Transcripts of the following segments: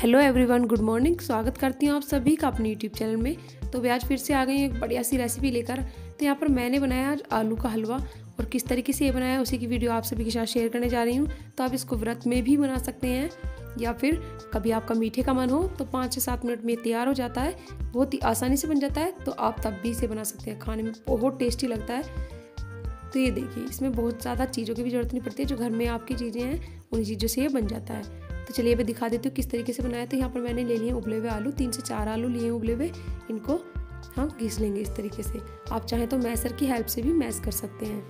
Hello everyone good morning स्वागत करती हूँ आप सभी का अपने यूट्यूब चैनल में। तो आज फिर से आ गई एक बढ़िया सी रेसिपी लेकर। तो यहाँ पर मैंने बनाया आज आलू का हलवा। और किस तरीके से ये बनाया उसी की वीडियो आप सभी के साथ शेयर करने जा रही हूँ। तो आप इसको व्रत में भी बना सकते हैं, या फिर कभी आपका मीठे का मन हो तो पाँच से सात मिनट में तैयार हो जाता है। बहुत ही आसानी से बन जाता है तो आप तब भी इसे बना सकते हैं। खाने में बहुत टेस्टी लगता है। तो ये देखिए, इसमें बहुत ज़्यादा चीज़ों की भी ज़रूरत नहीं पड़ती है। जो घर में आपकी चीज़ें हैं उन चीज़ों से ये बन जाता है। तो चलिए मैं दिखा देती हूँ किस तरीके से बनाया तो यहाँ पर मैंने ले लिए उबले हुए आलू, तीन से चार आलू लिए उबले हुए। इनको हम घिस लेंगे इस तरीके से। आप चाहें तो मैसर की हेल्प से भी मैस कर सकते हैं।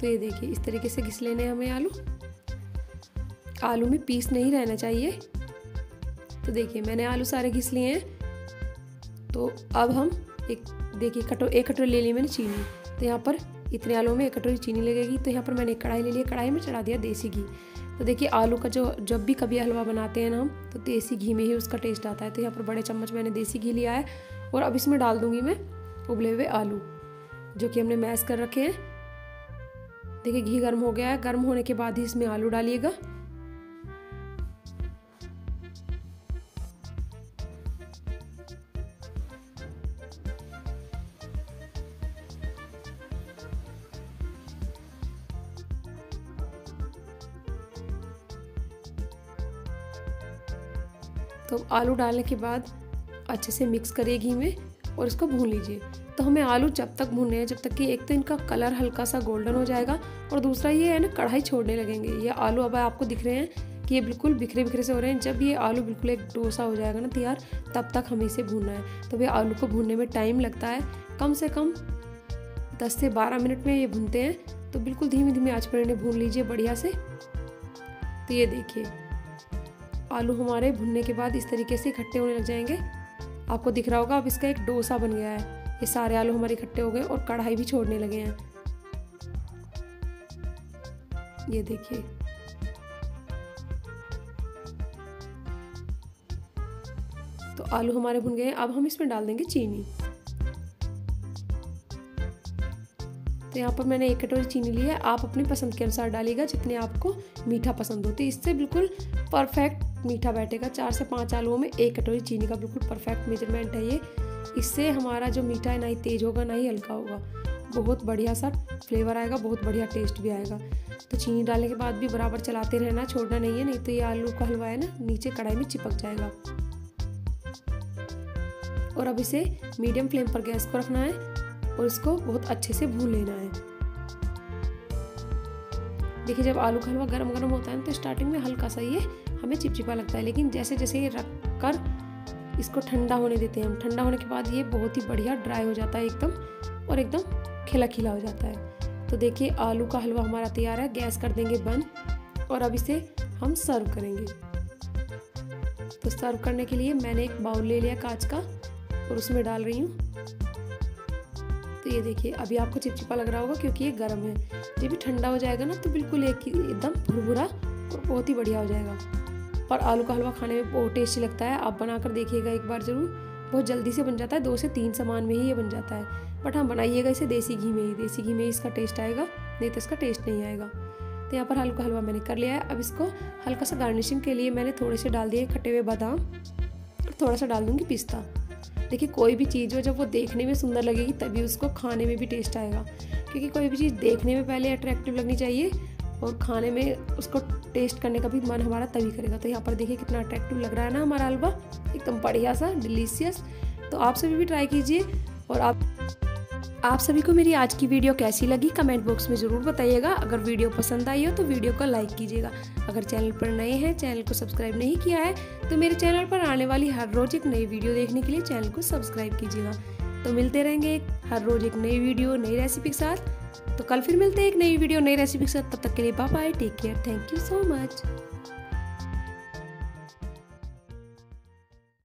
तो ये देखिए, इस तरीके से घिस लेने हमें आलू। आलू में पीस नहीं रहना चाहिए। तो देखिए, मैंने आलू सारे घिस लिए हैं। तो अब हम एक, देखिए, कटो, एक कटोरी ले ली मैंने चीनी। तो यहाँ पर इतने आलू में एक कटोरी चीनी लगेगी। तो यहाँ पर मैंने एक कढ़ाई ले लिया कढ़ाई में चढ़ा दिया देसी घी। तो देखिए, आलू का जो, जब भी कभी हलवा बनाते हैं ना हम तो देसी घी में ही उसका टेस्ट आता है। तो यहाँ पर बड़े चम्मच मैंने देसी घी लिया है और अब इसमें डाल दूँगी मैं उबले हुए आलू, जो कि हमने मैश कर रखे हैं। देखिए, घी गर्म हो गया है। गर्म होने के बाद ही इसमें आलू डालिएगा। तो आलू डालने के बाद अच्छे से मिक्स करिए घी में और इसको भून लीजिए। तो हमें आलू जब तक भूनने हैं, जब तक कि एक तो इनका कलर हल्का सा गोल्डन हो जाएगा और दूसरा ये है ना, कढ़ाई छोड़ने लगेंगे। ये आलू अब आपको दिख रहे हैं कि ये बिल्कुल बिखरे बिखरे से हो रहे हैं। जब ये आलू बिल्कुल एक डोसा हो जाएगा ना तैयार, तब तक हमें इसे भूनना है। तो ये आलू को भूनने में टाइम लगता है। कम से कम 10 से 12 मिनट में ये भूनते हैं। तो बिल्कुल धीमी धीमी आँच पर इन्हें भून लीजिए बढ़िया से। तो ये देखिए आलू हमारे भुनने के बाद इस तरीके से इकट्ठे होने लग जाएँगे। आपको दिख रहा होगा, अब इसका एक डोसा बन गया है। ये सारे आलू हमारे इकट्ठे हो गए और कढ़ाई भी छोड़ने लगे हैं। ये देखिए। तो आलू हमारे भुन गए अब हम इसमें डाल देंगे चीनी। तो यहाँ पर मैंने एक कटोरी चीनी ली है, आप अपनी पसंद के अनुसार डालिएगा, जितने आपको मीठा पसंद हो। तो इससे बिल्कुल परफेक्ट मीठा बैठेगा। चार से पाँच आलुओं में एक कटोरी चीनी का बिल्कुल परफेक्ट मेज़रमेंट है ये। इससे हमारा जो मीठा है ना ही तेज़ होगा, ना ही हल्का होगा। बहुत बढ़िया सा फ्लेवर आएगा, बहुत बढ़िया टेस्ट भी आएगा। तो चीनी डालने के बाद भी बराबर चलाते रहना, छोड़ना नहीं है, नहीं तो ये आलू का हलवा है ना, नीचे कढ़ाई में चिपक जाएगा। और अब इसे मीडियम फ्लेम पर गैस को रखना है और इसको बहुत अच्छे से भून लेना है। देखिए, जब आलू का हलवा गर्म गर्म होता है तो स्टार्टिंग में हल्का सा ये हमें चिपचिपा लगता है। लेकिन जैसे जैसे ये रख कर इसको ठंडा होने देते हैं हम, ठंडा होने के बाद ये बहुत ही बढ़िया ड्राई हो जाता है एकदम और एकदम खिला खिला हो जाता है। तो देखिए, आलू का हलवा हमारा तैयार है, गैस कर देंगे बंद और अब इसे हम सर्व करेंगे। तो सर्व करने के लिए मैंने एक बाउल ले लिया कांच का और उसमें डाल रही हूँ। तो ये देखिए, अभी आपको चिपचिपा लग रहा होगा क्योंकि ये गर्म है। जब भी ठंडा हो जाएगा ना तो बिल्कुल एक एकदम भुरभुरा और बहुत ही बढ़िया हो जाएगा। पर आलू का हलवा खाने में बहुत टेस्टी लगता है। आप बनाकर देखिएगा एक बार ज़रूर। बहुत जल्दी से बन जाता है। दो से तीन सामान में ही ये बन जाता है। बट हाँ बनाइएगा इसे देसी घी में ही। देसी घी में ही इसका टेस्ट आएगा, नहीं तो इसका टेस्ट नहीं आएगा। तो यहाँ पर हल्का हलवा मैंने कर लिया है। अब इसको हल्का सा गार्निशिंग के लिए मैंने थोड़े से डाल दिए कटे हुए बादाम। थोड़ा सा डाल दूँगी पिस्ता। देखिए, कोई भी चीज़ हो, जब वो देखने में सुंदर लगेगी, तभी उसको खाने में भी टेस्ट आएगा। क्योंकि कोई भी चीज़ देखने में पहले अट्रैक्टिव लगनी चाहिए और खाने में उसको टेस्ट करने का भी मन हमारा तभी करेगा। तो यहाँ पर देखिए, कितना अट्रैक्टिव लग रहा है ना हमारा हलवा। एकदम बढ़िया सा डिलीशियस तो आप सभी भी ट्राई कीजिए और आप आप सभी को मेरी आज की वीडियो कैसी लगी? कमेंट बॉक्स में ज़रूर बताइएगा। अगर वीडियो पसंद आई हो तो वीडियो को लाइक कीजिएगा। अगर चैनल पर नए हैं, चैनल को सब्सक्राइब नहीं किया है तो मेरे चैनल पर आने वाली हर रोज़ एक नई वीडियो देखने के लिए चैनल को सब्सक्राइब कीजिएगा। तो मिलते रहेंगे हर रोज़ एक नई वीडियो, नई रेसिपी के साथ। तो कल फिर मिलते हैं एक नई वीडियो, नई रेसिपी के साथ। तब तक के लिए bye take care thank you so much